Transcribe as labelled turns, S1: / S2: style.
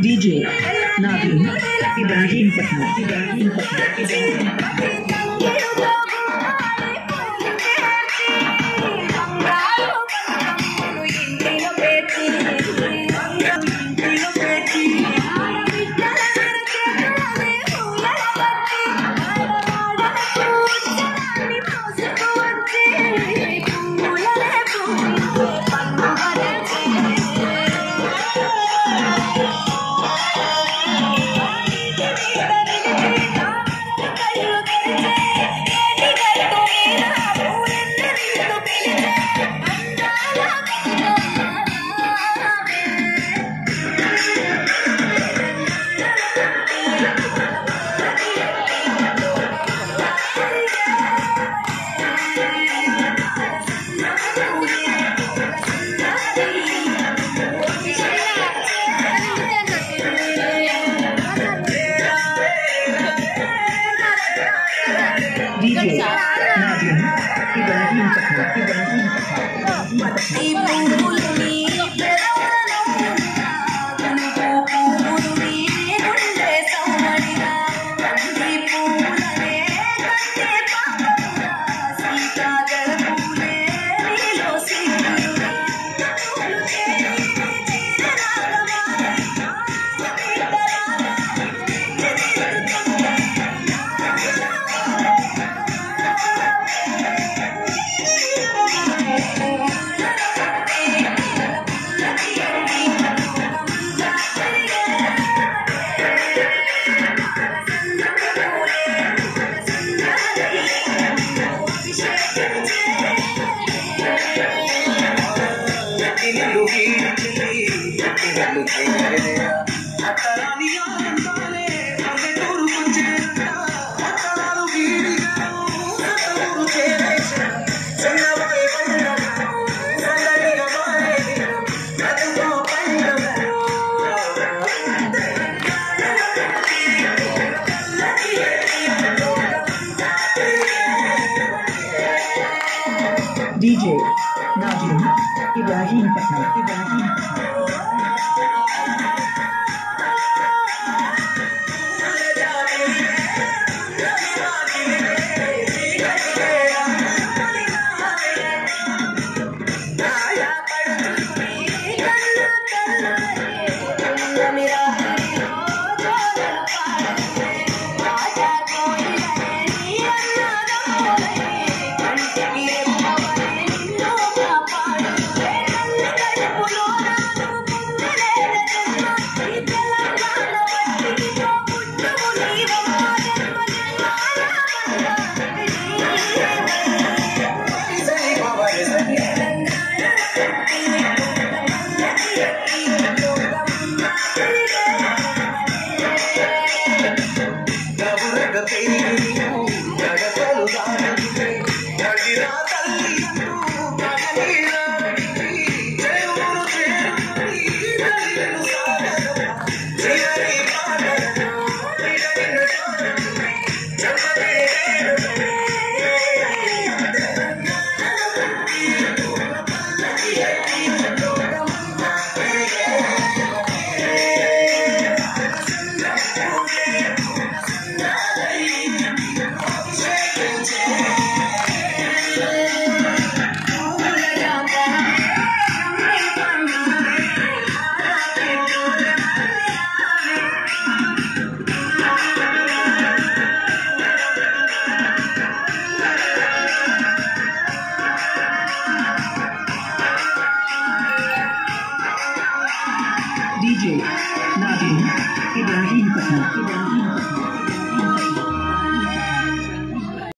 S1: DJ Navin Ibrahim Patna Ibrahim Patna DJ Navin Ibrahim Ibrahim DJ Navin Ibrahim Ibrahim